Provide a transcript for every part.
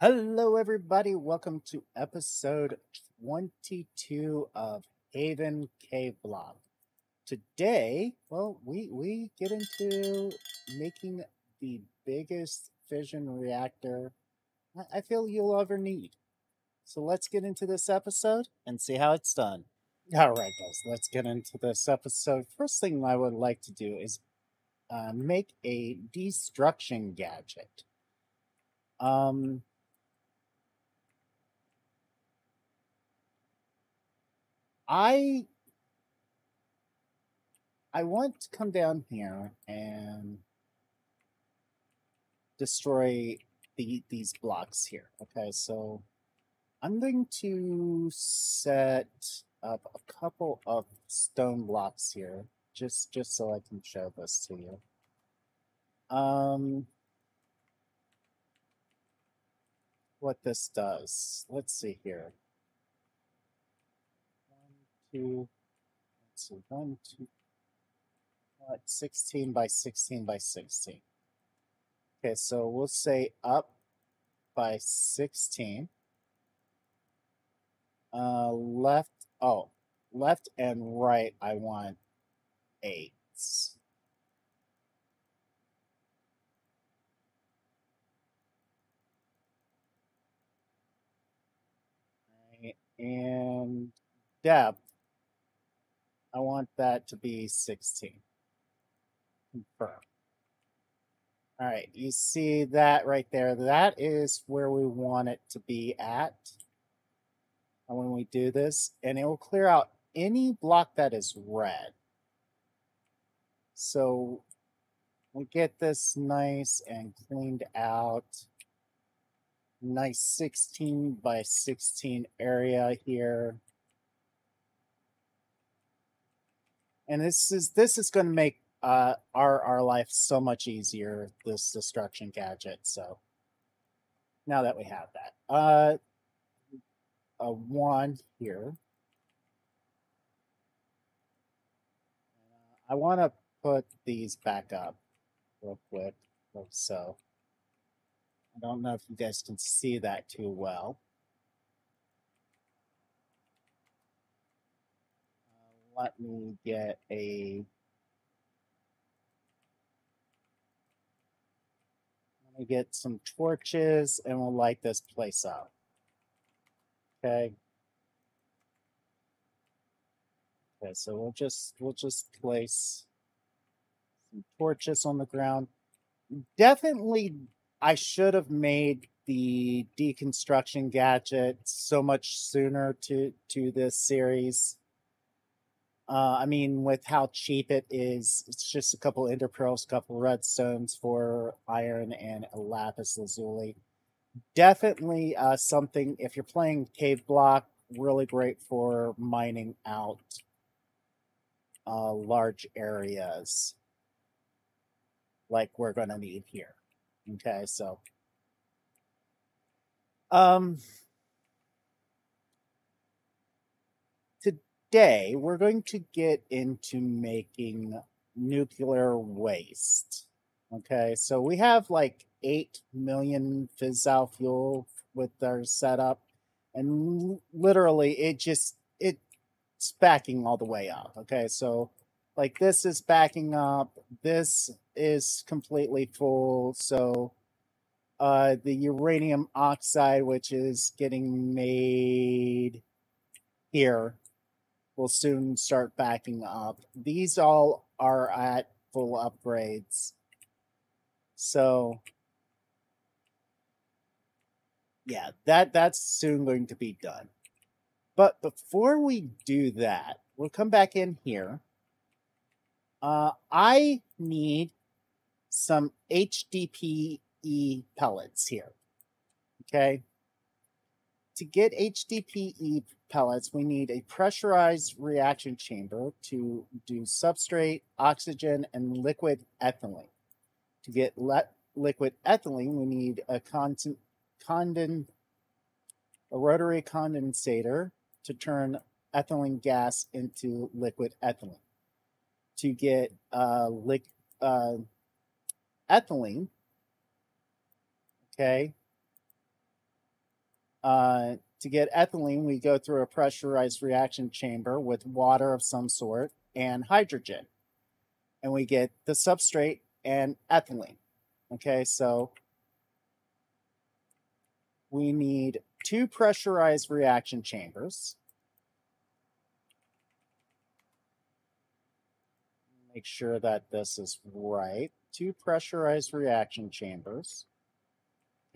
Hello, everybody. Welcome to episode 22 of Haven CaveBlock. Today, well, we, we get into making the biggest fission reactor I- feel you'll ever need. So let's get into this episode and see how it's done. All right, guys, let's get into this episode. First thing I would like to do is uh, make a destruction gadget. Um, I I want to come down here and destroy the these blocks here. Okay, so I'm going to set up a couple of stone blocks here, just just so I can show this to you. Um, what this does. Let's see here. Two, see, one, two, what, 16 by 16 by 16. Okay, so we'll say up by 16. Uh, left, oh, left and right, I want eights. And depth, I want that to be 16. Confirm. All right, you see that right there? That is where we want it to be at and when we do this, and it will clear out any block that is red. So we get this nice and cleaned out. Nice 16 by 16 area here. And this is this is going to make uh, our our life so much easier. This destruction gadget. So now that we have that, uh, a wand here. Uh, I want to put these back up real quick, so. I don't know if you guys can see that too well. Let me get a Let me get some torches and we'll light this place up. Okay. Okay, so we'll just we'll just place some torches on the ground. Definitely I should have made the deconstruction gadget so much sooner to to this series. Uh, I mean, with how cheap it is, it's just a couple ender pearls, couple redstones for iron, and a lapis lazuli. Definitely uh, something if you're playing cave block, really great for mining out uh, large areas, like we're gonna need here. Okay, so um, today we're going to get into making nuclear waste. Okay, so we have like 8 million fissile fuel with our setup, and literally it just it's backing all the way up. Okay, so like this is backing up, this is completely full, so uh the uranium oxide which is getting made here will soon start backing up. These all are at full upgrades. So yeah, that that's soon going to be done. But before we do that, we'll come back in here. Uh I need some HDPE pellets here. Okay? To get HDPE pellets, we need a pressurized reaction chamber to do substrate, oxygen, and liquid ethylene. To get le- liquid ethylene, we need a contin- conden- a rotary condensator to turn ethylene gas into liquid ethylene. To get uh, lic- uh, ethylene, okay, uh, to get ethylene, we go through a pressurized reaction chamber with water of some sort and hydrogen. And we get the substrate and ethylene. Okay, so we need two pressurized reaction chambers. Make sure that this is right. Two pressurized reaction chambers.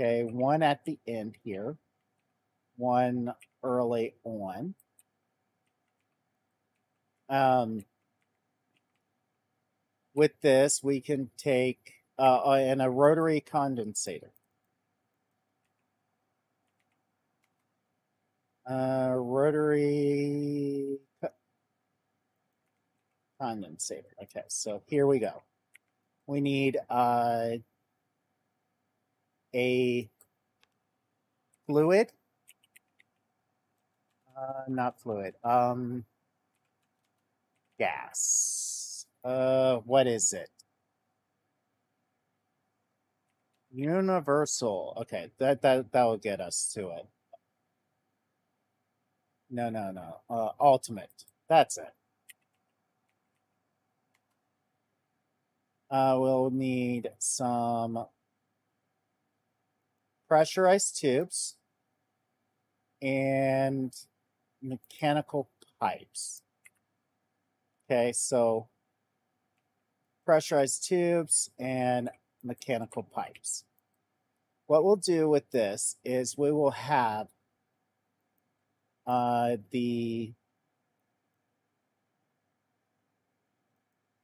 Okay, one at the end here, one early on. Um, with this, we can take uh, uh, and a rotary condensator. Uh, rotary condensator. Okay, so here we go. We need uh, a fluid. Uh, not fluid. Um, gas. Uh, what is it? Universal. Okay, that that that will get us to it. No, no, no. Uh, ultimate. That's it. Uh, we'll need some pressurized tubes and mechanical pipes. Okay, so pressurized tubes and mechanical pipes. What we'll do with this is we will have uh, the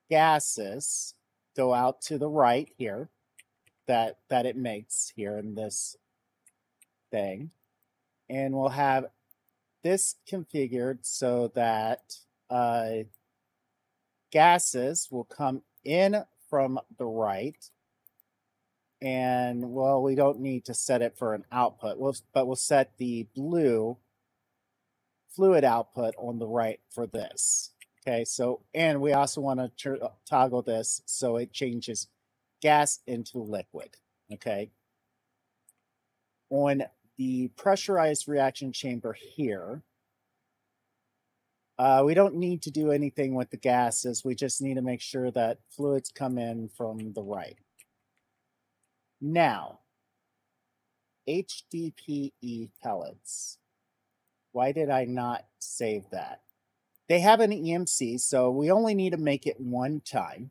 gases go out to the right here that that it makes here in this thing and we'll have this configured so that uh, gases will come in from the right. And well we don't need to set it for an output. We'll, but we'll set the blue fluid output on the right for this. Okay so and we also want to toggle this so it changes gas into liquid. Okay. On the pressurized reaction chamber here uh, we don't need to do anything with the gases. We just need to make sure that fluids come in from the right. Now, HDPE pellets. Why did I not save that? They have an EMC, so we only need to make it one time.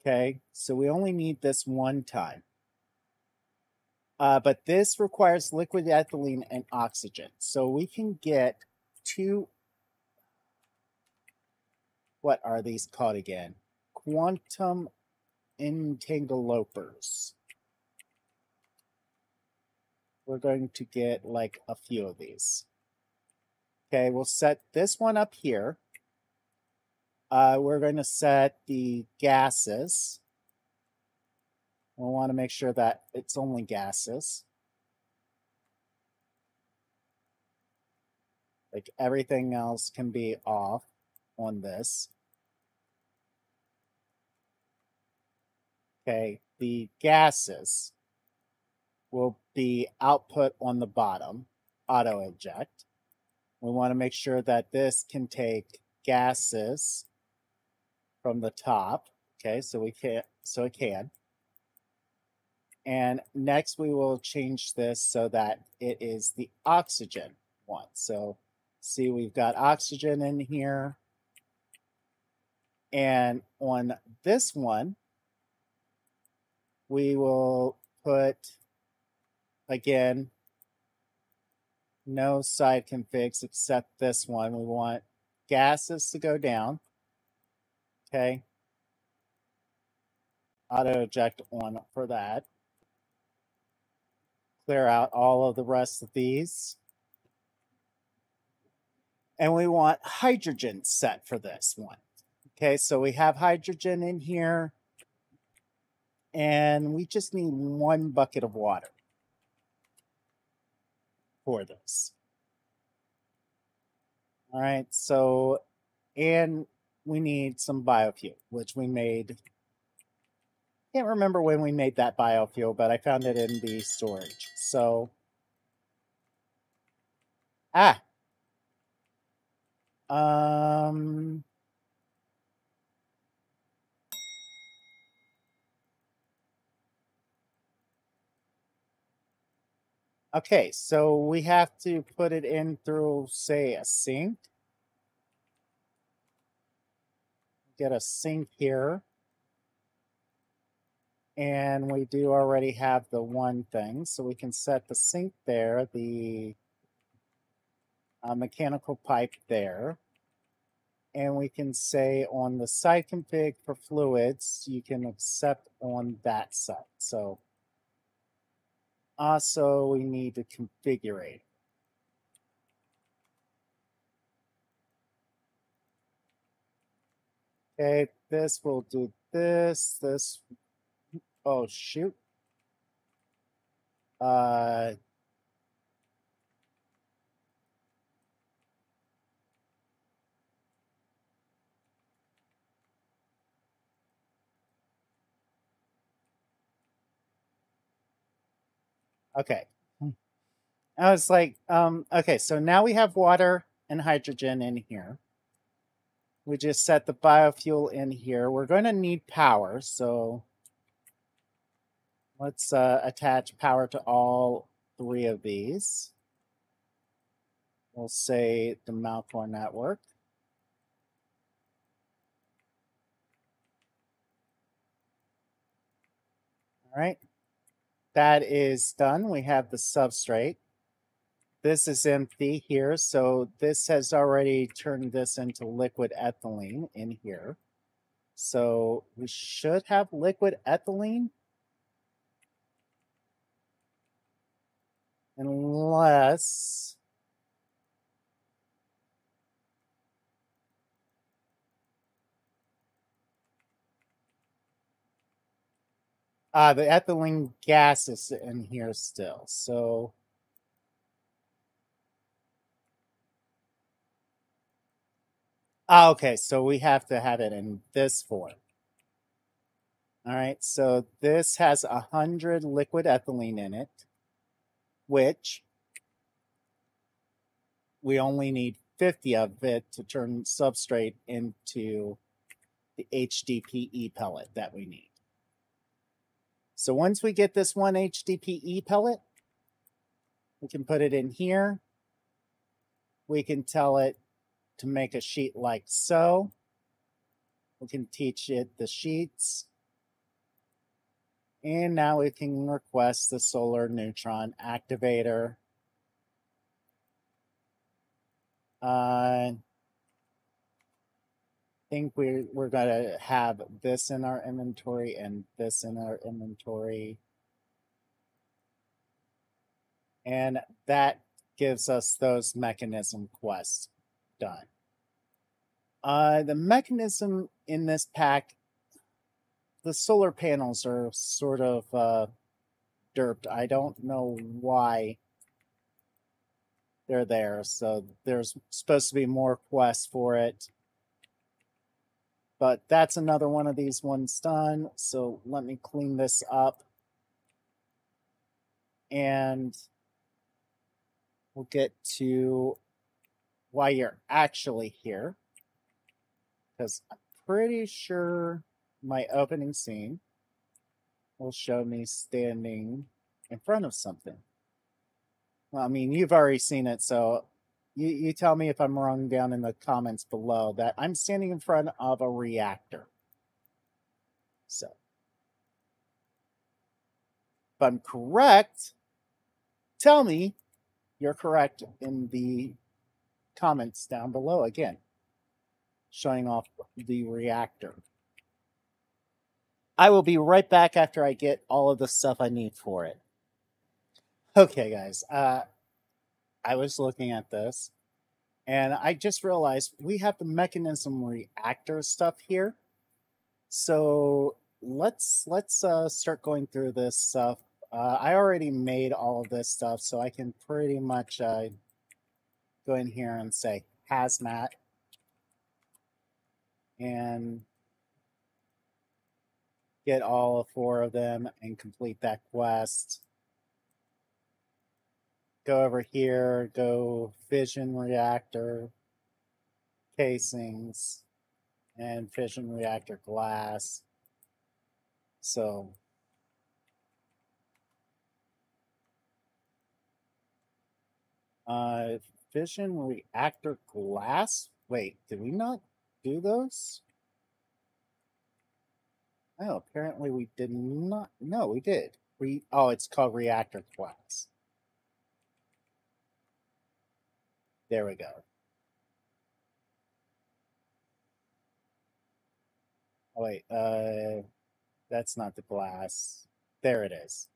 Okay, so we only need this one time. Uh, but this requires liquid ethylene and oxygen. So we can get two, what are these called again? Quantum entanglements. We're going to get like a few of these. Okay, we'll set this one up here. Uh, we're going to set the gases. We want to make sure that it's only gases. Like everything else can be off on this. Okay, the gases will be output on the bottom, auto eject. We want to make sure that this can take gases from the top. Okay, so we can so it can. And next we will change this so that it is the oxygen one. So see, we've got oxygen in here. And on this one, we will put, again, no side configs except this one. We want gases to go down. Okay. Auto eject on for that clear out all of the rest of these. And we want hydrogen set for this one. Okay, so we have hydrogen in here. And we just need one bucket of water for this. All right, so, and we need some biofuel, which we made I Can't remember when we made that biofuel, but I found it in the storage. So, ah, um, okay, so we have to put it in through, say, a sink. Get a sink here. And we do already have the one thing, so we can set the sink there, the uh, mechanical pipe there. And we can say on the side config for fluids, you can accept on that side. So also we need to configure it. Okay, this will do this, this, oh shoot. Uh, Okay. Hmm. I was like, um, okay, so now we have water and hydrogen in here. We just set the biofuel in here. We're going to need power, so let's uh, attach power to all three of these. We'll say the Malkore network. All right that is done. We have the substrate. This is empty here, so this has already turned this into liquid ethylene in here. So we should have liquid ethylene. Unless Uh, the ethylene gas is in here still. So ah, okay, so we have to have it in this form. All right, so this has a hundred liquid ethylene in it, which we only need 50 of it to turn substrate into the HDPE pellet that we need. So once we get this one HDPE pellet, we can put it in here. We can tell it to make a sheet like so. We can teach it the sheets. And now we can request the solar neutron activator. Uh, think we're, we're going to have this in our inventory and this in our inventory. And that gives us those Mekanism quests done. Uh, the Mekanism in this pack, the solar panels are sort of uh, derped. I don't know why they're there. So there's supposed to be more quests for it. But that's another one of these ones done. So let me clean this up. And we'll get to why you're actually here. Because I'm pretty sure my opening scene will show me standing in front of something. Well, I mean, you've already seen it, so you, you tell me if I'm wrong down in the comments below that I'm standing in front of a reactor. So, if I'm correct, tell me you're correct in the comments down below again, showing off the reactor. I will be right back after I get all of the stuff I need for it. Okay, guys. Uh, I was looking at this and I just realized we have the Mekanism reactor stuff here. So let's let's uh, start going through this stuff. Uh, I already made all of this stuff, so I can pretty much uh, go in here and say hazmat and get all four of them and complete that quest. Go over here, go fission reactor casings and fission reactor glass. So uh fission reactor glass. Wait, did we not do those? Oh, apparently we did not. No, we did. We oh, it's called reactor glass. There we go. Oh, wait, uh, that's not the glass. There it is.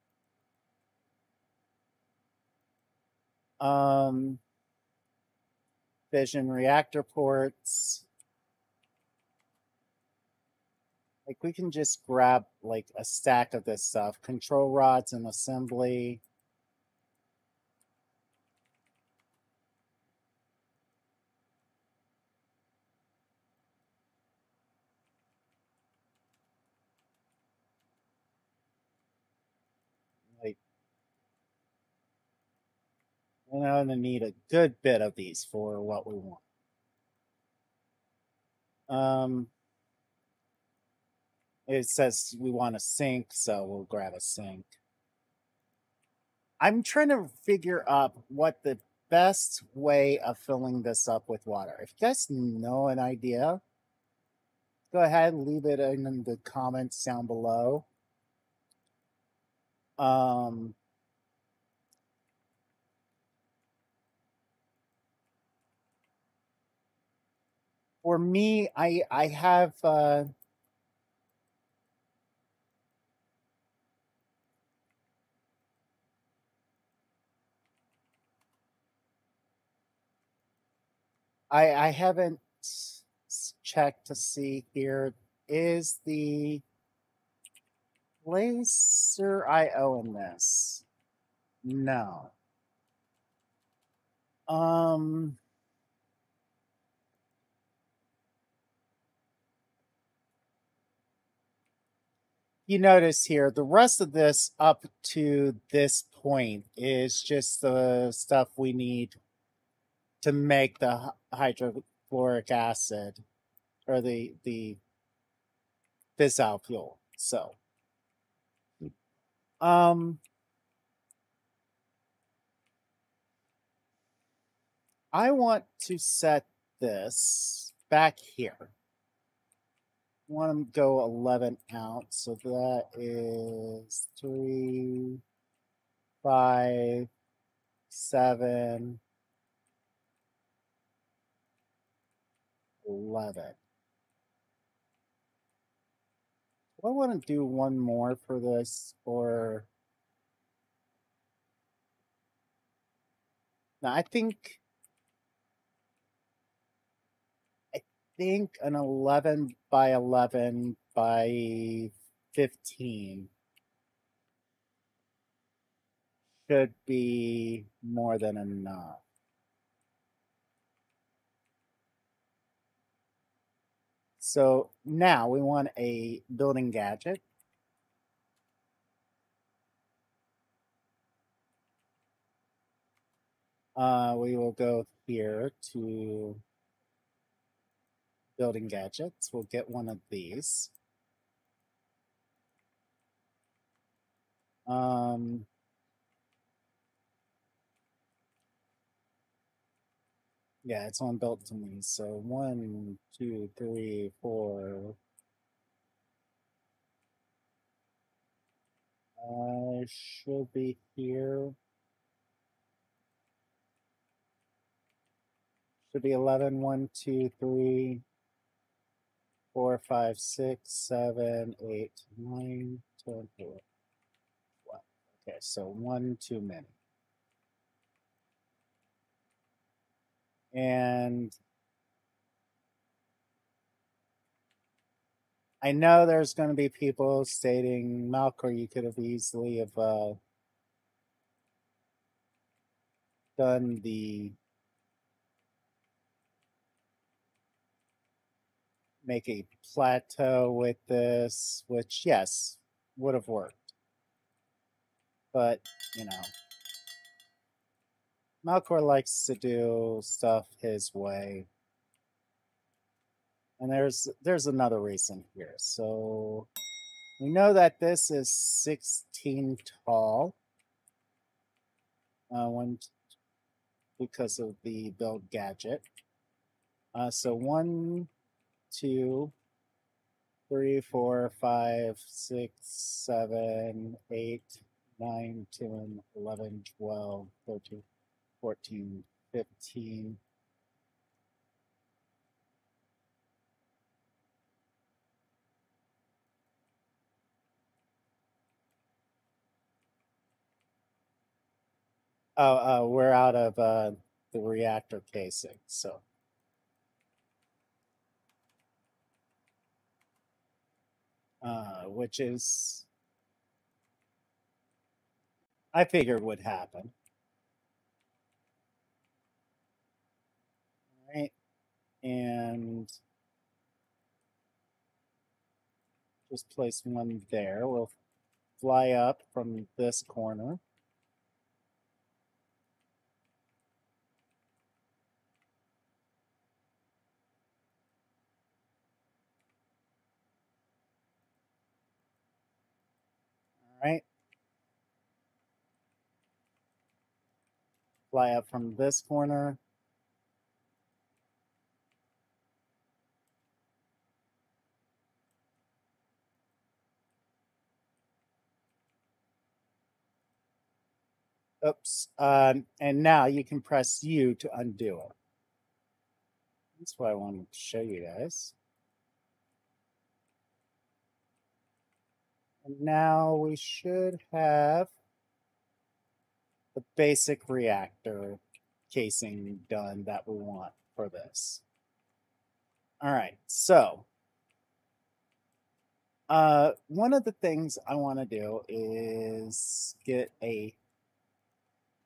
Um, fission reactor ports. Like we can just grab like a stack of this stuff. Control rods and assembly. Like we're gonna need a good bit of these for what we want. Um it says we want a sink, so we'll grab a sink. I'm trying to figure out what the best way of filling this up with water. If you guys know an idea, go ahead and leave it in the comments down below. Um, for me, I I have uh, I I haven't checked to see here is the laser IO in this. No. Um you notice here the rest of this up to this point is just the stuff we need to make the hydrofluoric acid or the the fissile fuel. So, um, I want to set this back here. want to go 11 out. So that is three, five, seven, 11. Do I want to do one more for this or... Now, I think... I think an 11 by 11 by 15 should be more than enough. So now we want a building gadget. Uh, we will go here to building gadgets. We'll get one of these. Um, Yeah, it's on belt to me. So one, two, three, four. I should be here. Should be 11, 1, 2, 3, 4, 5, 6, 7, 8, 9, 10, 11. Okay, so one too many. And I know there's going to be people stating, Malkore, you could have easily have uh, done the make a plateau with this, which, yes, would have worked. But, you know, Malkore likes to do stuff his way. And there's there's another reason here. So we know that this is 16 tall. Uh, because of the build gadget. Uh, so one, two, three, four, five, six, seven, eight, nine, ten, eleven, twelve, thirteen, fourteen, fifteen. Oh, uh, we're out of uh, the reactor casing, so. Uh, which is, I figured would happen. All right, and just place one there. We'll fly up from this corner. right? Fly up from this corner. Oops. Um, and now you can press U to undo it. That's what I wanted to show you guys. And now we should have the basic reactor casing done that we want for this. All right, so uh, one of the things I want to do is get a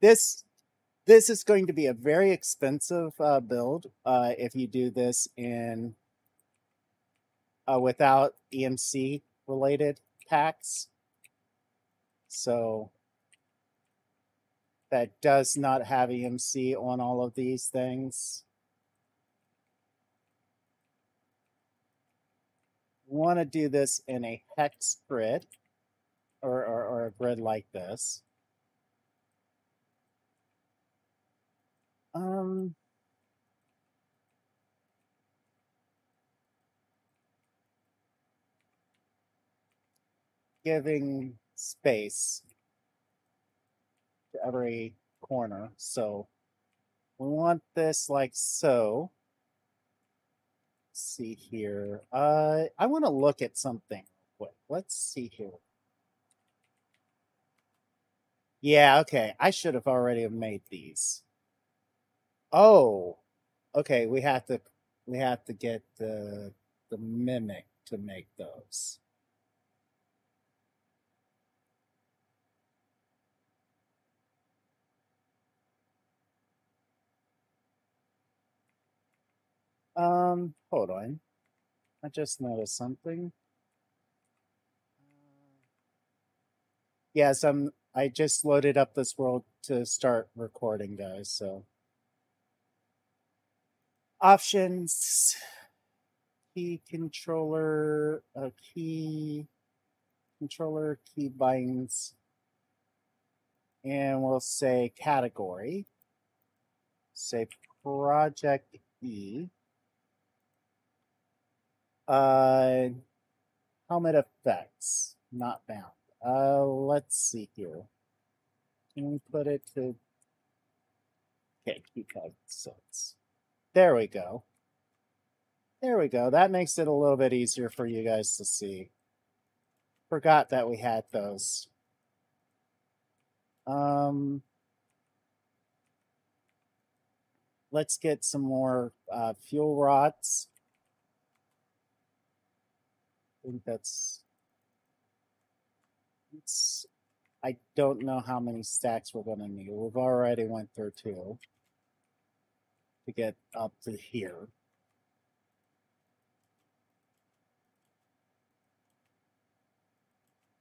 this this is going to be a very expensive uh, build uh, if you do this in uh, without EMC related packs. So that does not have EMC on all of these things. want to do this in a hex grid or, or, or a grid like this. Um, giving space to every corner. So we want this like so. Let's see here. Uh, I want to look at something quick. Let's see here. Yeah, okay. I should have already made these. Oh, okay. We have to we have to get the the mimic to make those. Um, hold on. I just noticed something. Yes, I'm. I just loaded up this world to start recording, guys. So options, key controller, a key controller, key binds, and we'll say category. Say project E. Uh, helmet effects, not bound. Uh, let's see here. Can we put it to... Okay, key code, so six. There we go. There we go. That makes it a little bit easier for you guys to see. Forgot that we had those. Um, let's get some more uh, fuel rods. I think that's it's I don't know how many stacks we're gonna need. We've already went through two to get up to here.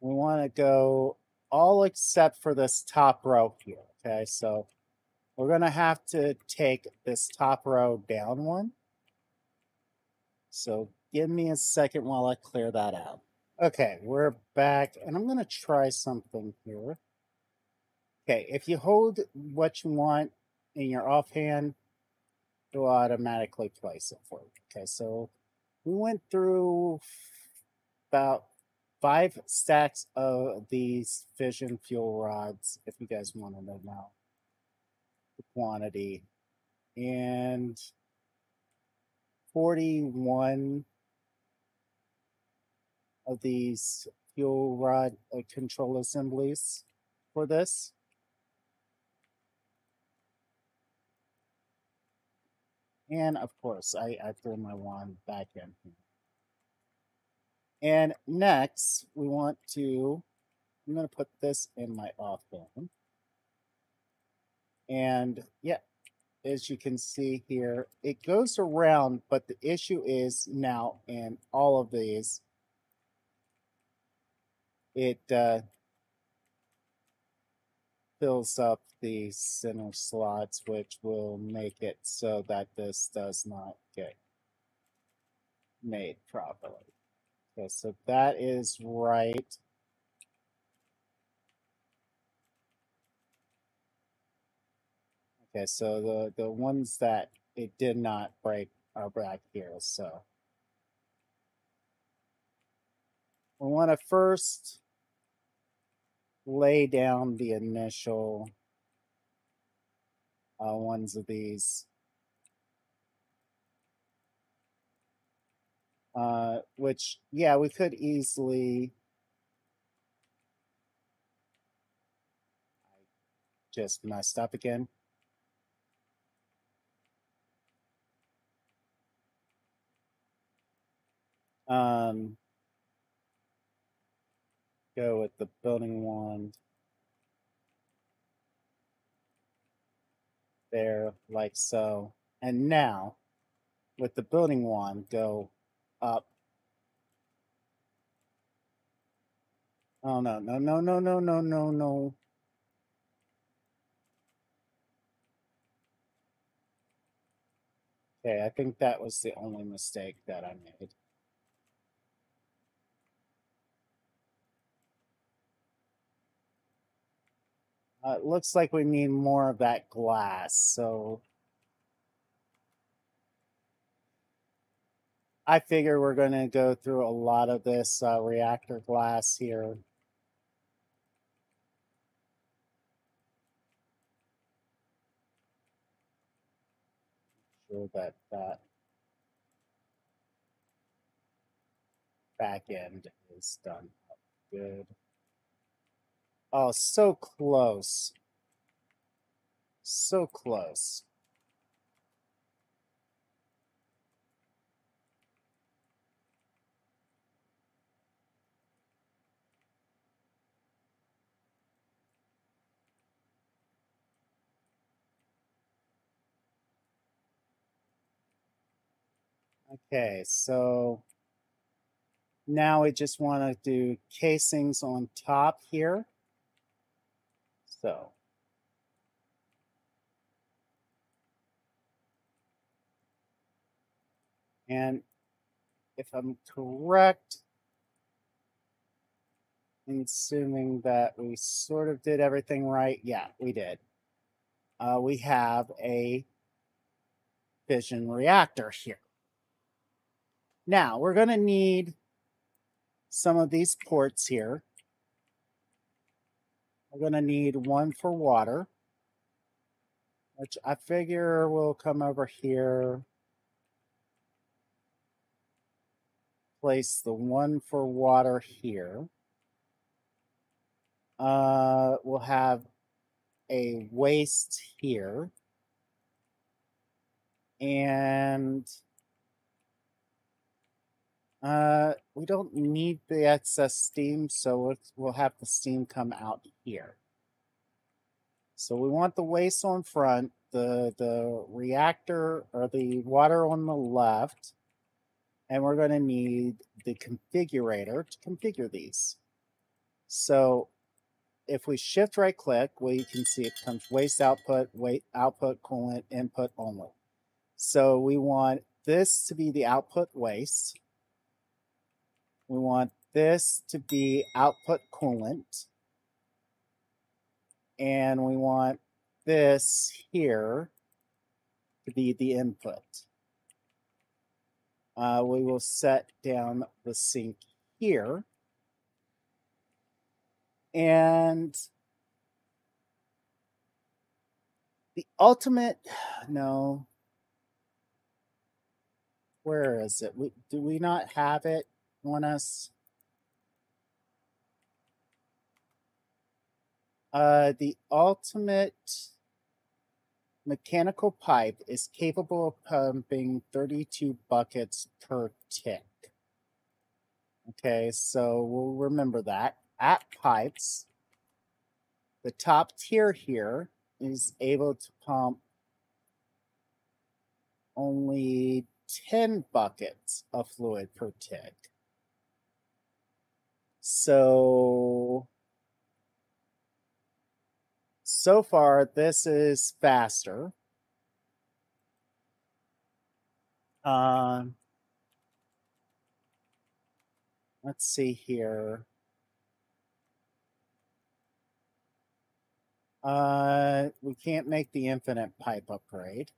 We want to go all except for this top row here, okay? So we're going to have to take this top row down one. So give me a second while I clear that out. Okay, we're back, and I'm going to try something here. Okay, if you hold what you want in your offhand, it'll automatically place it for you. Okay, so we went through about five stacks of these fission fuel rods, if you guys want to know now the quantity, and 41 of these fuel rod uh, control assemblies for this. And of course, I, I threw my wand back in here. And next, we want to, I'm going to put this in my off band. And yeah, as you can see here, it goes around, but the issue is now in all of these, it uh, fills up the center slots, which will make it so that this does not get made properly. Okay, so that is right. Okay, so the, the ones that it did not break are back here, so. We want to first lay down the initial uh, ones of these. Uh, which, yeah, we could easily just messed up again. Um, go with the building wand there like so. And now with the building wand go up. Oh no, no, no, no, no, no, no, no. Okay, I think that was the only mistake that I made. Uh, it looks like we need more of that glass, so I figure we're going to go through a lot of this uh, reactor glass here. Sure that that back end is done good. Oh, so close. So close. Okay, so now we just want to do casings on top here. So And if I'm correct in assuming that we sort of did everything right, yeah, we did. Uh, we have a fission reactor here. Now, we're going to need some of these ports here. We're going to need one for water, which I figure will come over here. Place the one for water here. Uh, we'll have a waste here. And uh, we don't need the excess steam, so we'll have the steam come out here. So we want the waste on front, the, the reactor or the water on the left, and we're going to need the configurator to configure these. So if we shift right click, we can see it comes waste output, wait output coolant input only. So we want this to be the output waste. We want this to be output coolant. And we want this here to be the input. Uh, we will set down the sink here. And the ultimate, no, where is it? We, do we not have it on us? Uh, the ultimate mechanical pipe is capable of pumping 32 buckets per tick. Okay, so we'll remember that. At pipes, the top tier here is able to pump only 10 buckets of fluid per tick. So, so far, this is faster. Uh, let's see here. Uh, we can't make the infinite pipe upgrade.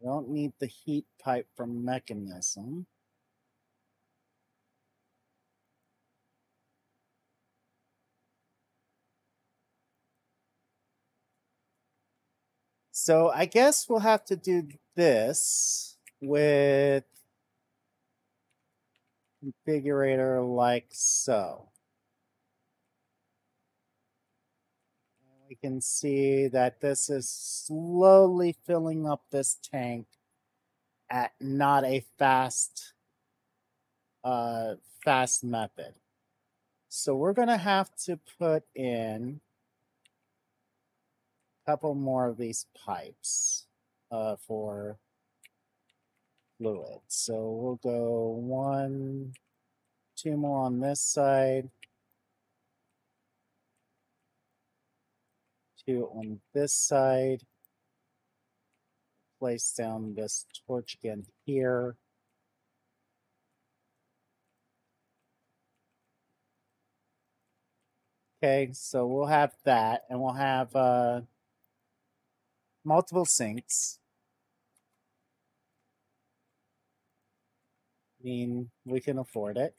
We don't need the heat pipe from Mekanism. So I guess we'll have to do this with configurator like so. we can see that this is slowly filling up this tank at not a fast uh, fast method. So we're going to have to put in couple more of these pipes uh, for fluid. So we'll go one, two more on this side. two on this side. Place down this torch again here. Okay, so we'll have that, and we'll have uh, multiple sinks. I mean, we can afford it.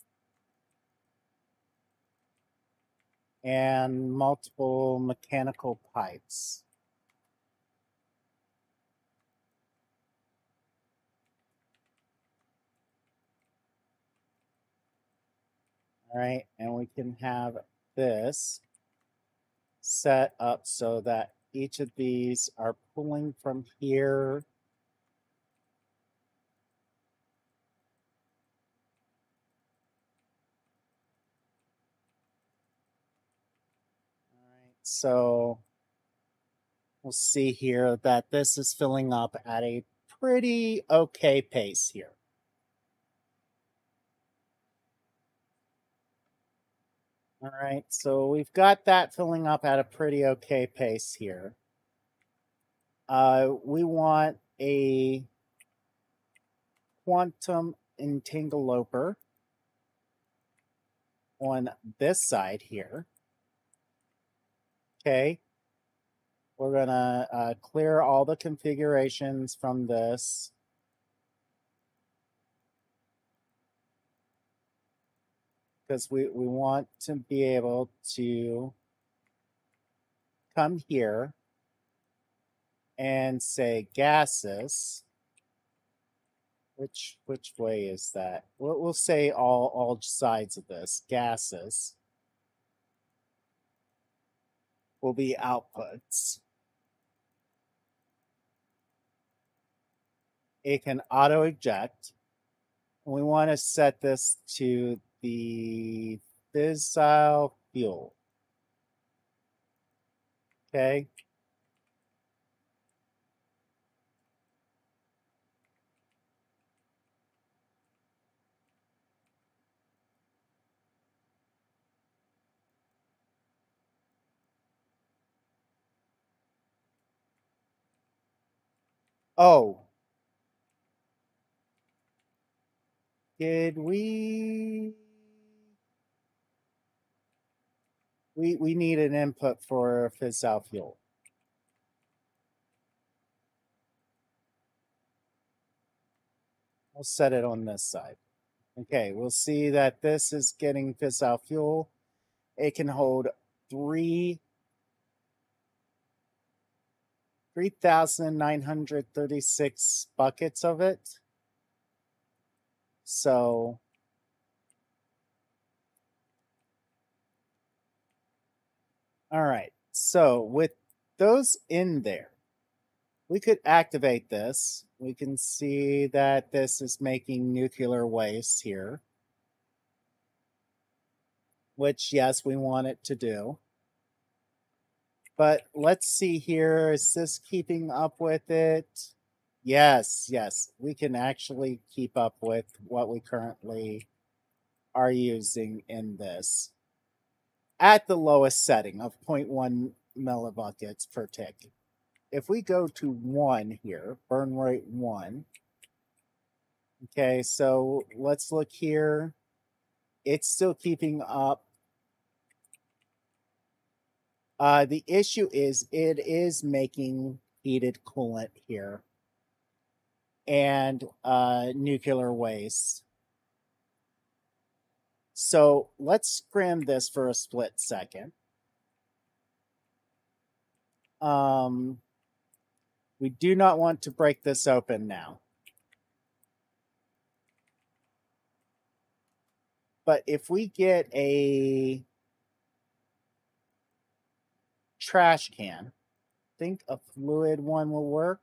and multiple mechanical pipes. All right, and we can have this set up so that each of these are pulling from here So we'll see here that this is filling up at a pretty okay pace here. All right, so we've got that filling up at a pretty okay pace here. Uh, we want a quantum entangloporter on this side here. Okay. We're to uh, clear all the configurations from this. Because we, we want to be able to come here and say gases. Which which way is that? We'll, we'll say all all sides of this gases will be outputs. It can auto eject. We want to set this to the fissile fuel. Okay. Oh. Did we We, we need an input for fissile fuel. We'll set it on this side. Okay, we'll see that this is getting fissile fuel. It can hold three 3,936 buckets of it. So all right. So with those in there, we could activate this. We can see that this is making nuclear waste here, which yes, we want it to do. But let's see here. Is this keeping up with it? Yes, yes. We can actually keep up with what we currently are using in this at the lowest setting of 0.1 millibuckets per tick. If we go to 1 here, burn rate 1, okay, so let's look here. It's still keeping up uh, the issue is it is making heated coolant here and uh, nuclear waste. So let's scram this for a split second. Um, we do not want to break this open now. But if we get a trash can. Think a fluid one will work.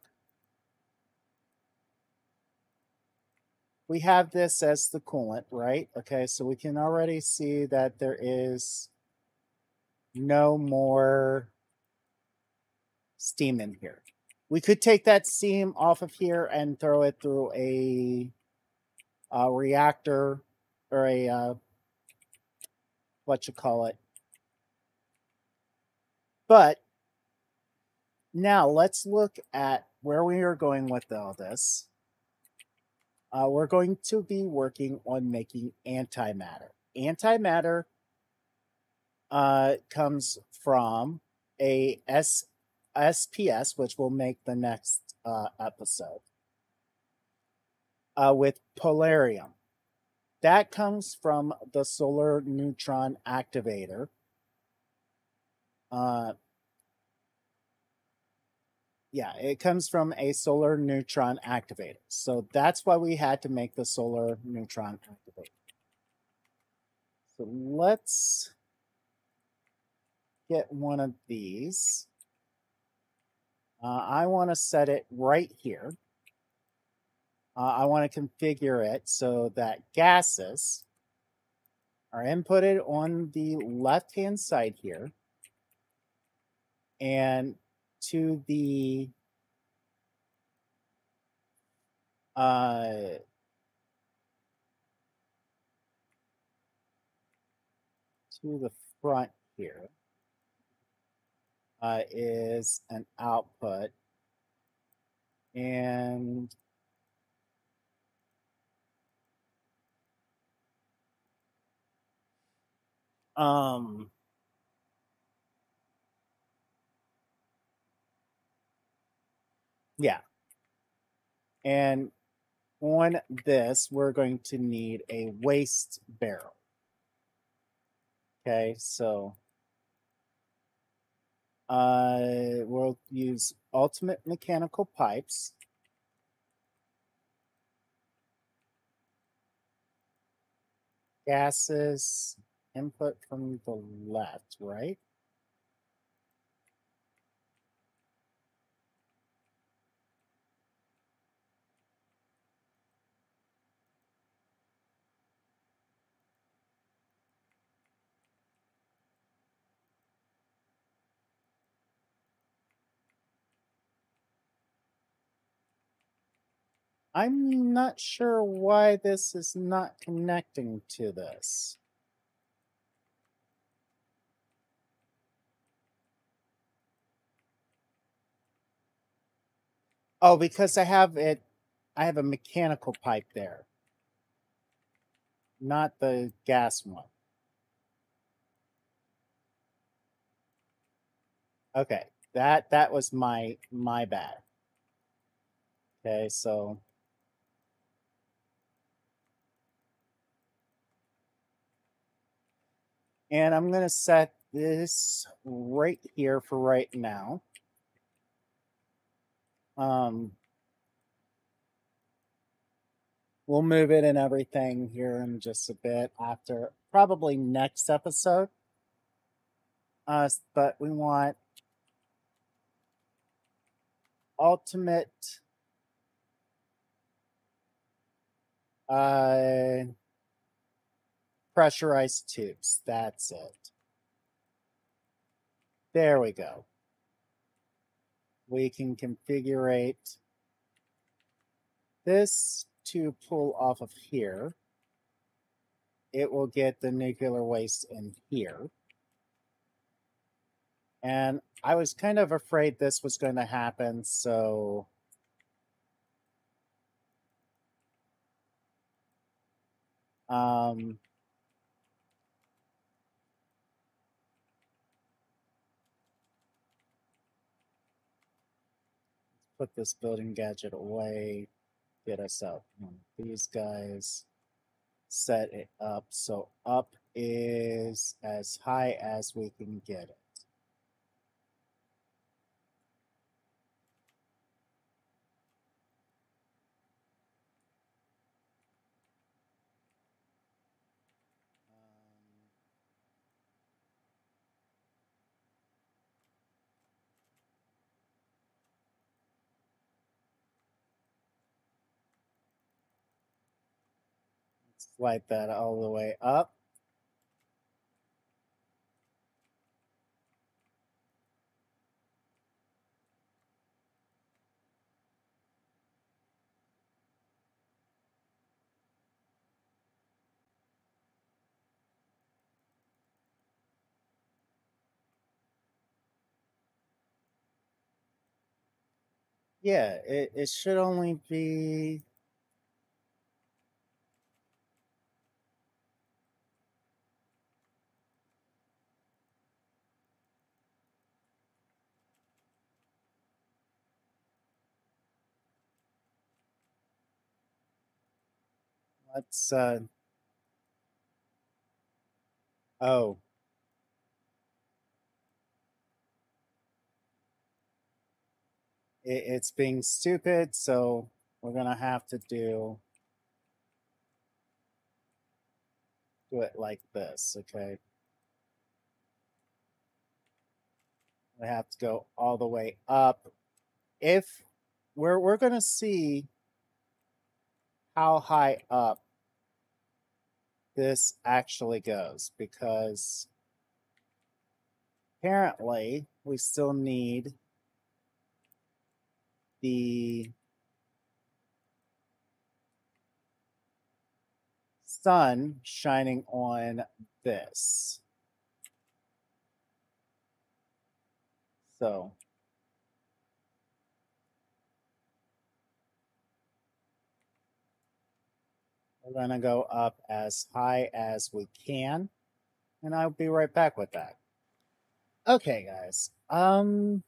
We have this as the coolant, right? Okay, so we can already see that there is no more steam in here. We could take that steam off of here and throw it through a, a reactor or a, uh, what you call it, but now let's look at where we are going with all this. Uh, we're going to be working on making antimatter. Antimatter uh, comes from a S SPS, which we'll make the next uh, episode, uh, with polonium. That comes from the solar neutron activator, uh, yeah, it comes from a solar neutron activator. So that's why we had to make the solar neutron activator. So let's get one of these. Uh, I want to set it right here. Uh, I want to configure it so that gases are inputted on the left-hand side here and to the uh, to the front here uh, is an output. And um Yeah. And on this, we're going to need a waste barrel. Okay, so uh, we'll use ultimate mechanical pipes. Gases, input from the left, right? I'm not sure why this is not connecting to this. Oh, because I have it, I have a mechanical pipe there, not the gas one. Okay, that that was my my bad. Okay, so and I'm going to set this right here for right now. Um, we'll move it and everything here in just a bit after probably next episode. Uh, but we want ultimate uh pressurized tubes. That's it. There we go. We can configure this to pull off of here. It will get the nuclear waste in here. And I was kind of afraid this was going to happen, so um put this building gadget away, get us out. These guys set it up. So up is as high as we can get it. Slide that all the way up. Yeah, it, it should only be Let's uh oh. It, it's being stupid, so we're gonna have to do do it like this, okay? We have to go all the way up. If we're we're gonna see how high up this actually goes because apparently we still need the sun shining on this. So We're going to go up as high as we can. And I'll be right back with that. Okay, guys. Um,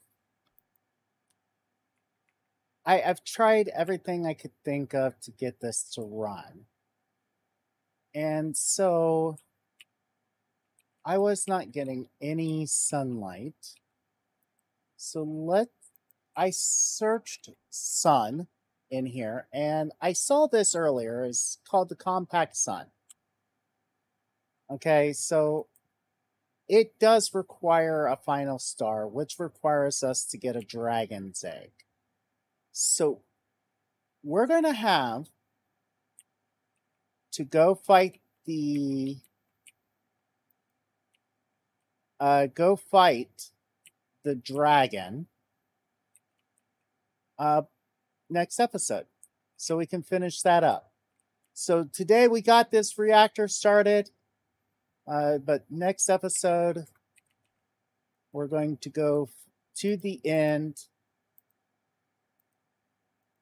I, I've tried everything I could think of to get this to run. And so I was not getting any sunlight. So let I searched sun in here, and I saw this earlier. It's called the Compact Sun. Okay, so it does require a final star, which requires us to get a dragon's egg. So we're going to have to go fight the uh, go fight the dragon. Uh, next episode so we can finish that up. So today we got this reactor started, uh, but next episode we're going to go to the end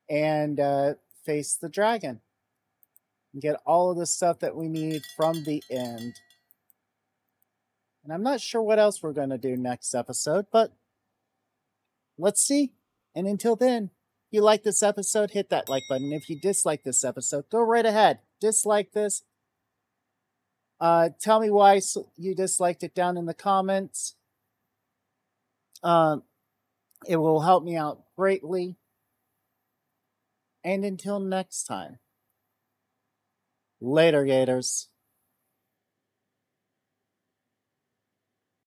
and uh, face the dragon. And get all of the stuff that we need from the end. And I'm not sure what else we're going to do next episode, but let's see. And until then, you like this episode, hit that like button. If you dislike this episode, go right ahead. Dislike this. Uh, tell me why you disliked it down in the comments. Um, it will help me out greatly. And until next time, later, Gators.